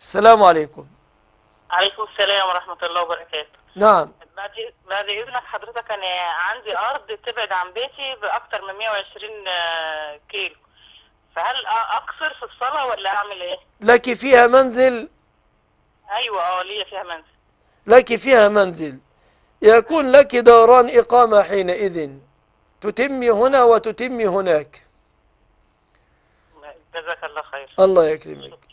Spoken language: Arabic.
السلام عليكم. عليكم السلام ورحمة الله وبركاته. نعم. بعد بعد إذنك حضرتك أنا عندي أرض تبعد عن بيتي بأكتر من 120 آه، كيلو. فهل أقصر في الصلاة ولا أعمل إيه؟ لك فيها منزل؟ أيوة أه ليا فيها منزل. لك فيها منزل. يكون لك دوران إقامة حينئذ. تتمي هنا وتتمي هناك. جزاك الله خير. الله يكرمك.